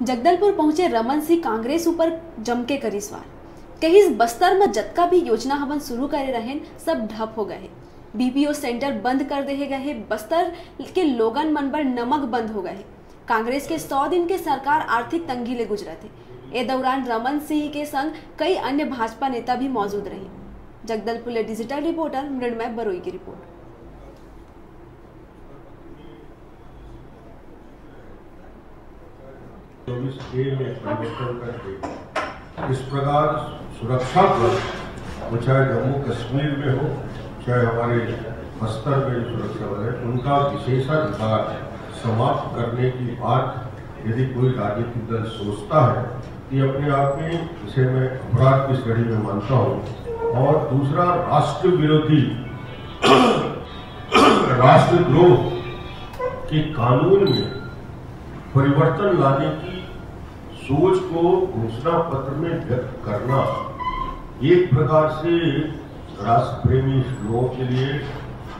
जगदलपुर पहुँचे रमन सिंह कांग्रेस ऊपर जम के करी सवार। कहीं बस्तर में जतका भी योजना हवन शुरू करे रहें, सब ढप हो गए। बीपीओ सेंटर बंद कर दे गए बस्तर के लोगन मन पर नमक बंद हो गए कांग्रेस के सौ दिन के सरकार आर्थिक तंगी ले गुजरा थे ए दौरान रमन सिंह के संग कई अन्य भाजपा नेता भी मौजूद रहे। जगदलपुर डिजिटल रिपोर्टर मृणमय बरोई की रिपोर्ट। चौबीस ए में परिवर्तन करके इस प्रकार सुरक्षा बल, वो चाहे जम्मू कश्मीर में हो, चाहे हमारे बस्तर में सुरक्षा बल है, उनका विशेषाधिकार समाप्त करने की बात यदि कोई राजनीतिक दल सोचता है, कि अपने आप में इसे मैं अपराध की श्रेणी में मानता हूँ, और दूसरा राष्ट्र विरोधी राष्ट्रद्रोह के कानून में परिवर्तन लाने की सोच को घोषणा पत्र में व्यक्त करना, एक प्रकार से राष्ट्र प्रेमी लोगों के लिए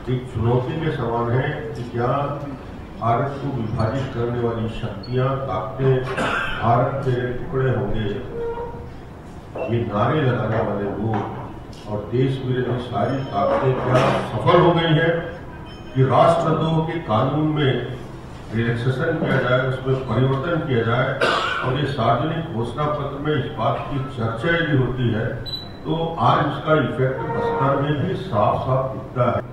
एक चुनौती के समान है कि क्या भारत को विभाजित करने वाली शक्तियाँ ताकतें भारत के टुकड़े होंगे? ये नारे लगाने वाले लोग और देश विरोधी सारी ताकतें क्या सफल हो गई है कि राष्ट्रद्रोह के कानून में रिलैक्सेशन किया जाए, उसमें परिवर्तन किया जाए और ये सार्वजनिक घोषणा पत्र में इस बात की चर्चा यदि होती है तो आज उसका इफ़ेक्ट बस्तर में भी साफ़ साफ़ दिखता है।